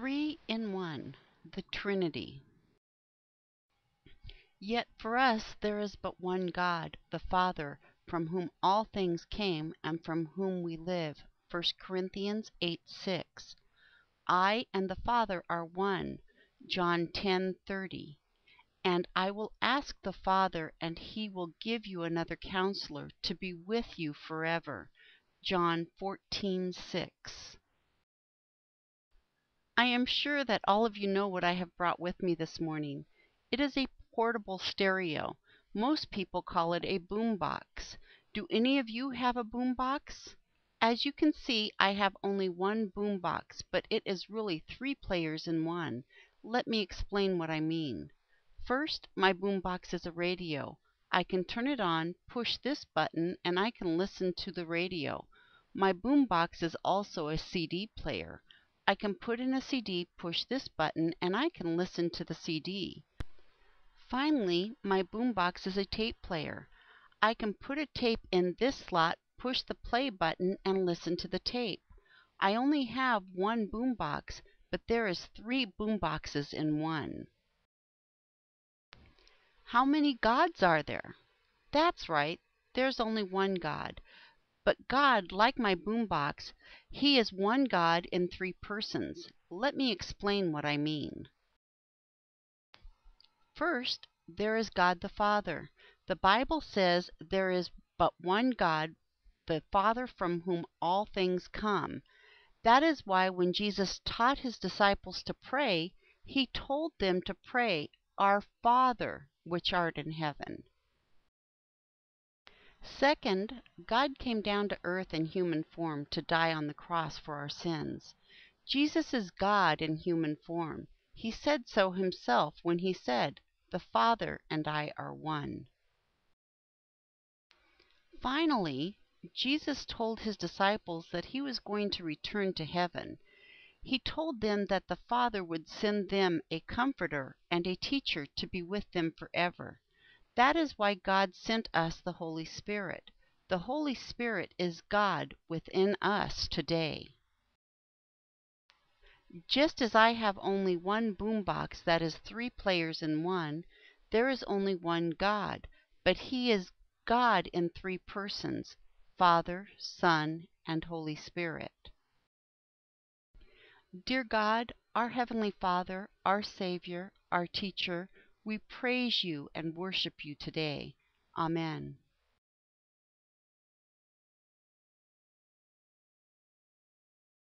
Three in One, the Trinity. Yet for us there is but one God, the Father, from whom all things came and from whom we live. 1 Corinthians 8 6. I and the Father are one. John 10:30. And I will ask the Father, and he will give you another counselor to be with you forever. John 14:6. I am sure that all of you know what I have brought with me this morning. It is a portable stereo. Most people call it a boom box. Do any of you have a boom box? As you can see, I have only one boom box, but it is really three players in one. Let me explain what I mean. First, my boom box is a radio. I can turn it on, push this button, and I can listen to the radio. My boom box is also a CD player. I can put in a CD, push this button, and I can listen to the CD. Finally, my boombox is a tape player. I can put a tape in this slot, push the play button, and listen to the tape. I only have one boombox, but there is three boomboxes in one. How many gods are there? That's right, there's only one God. But God, like my boombox, He is one God in three persons. Let me explain what I mean. First, there is God the Father. The Bible says there is but one God, the Father from whom all things come. That is why when Jesus taught his disciples to pray, he told them to pray, Our Father, which art in heaven. Second, God came down to earth in human form to die on the cross for our sins. Jesus is God in human form. He said so himself when he said, The Father and I are one. Finally, Jesus told his disciples that he was going to return to heaven. He told them that the Father would send them a comforter and a teacher to be with them forever. That is why God sent us the Holy Spirit. The Holy Spirit is God within us today. Just as I have only one boombox that is three players in one, there is only one God, but He is God in three persons Father, Son, and Holy Spirit. Dear God, our Heavenly Father, our Savior, our Teacher, we praise you and worship you today. Amen.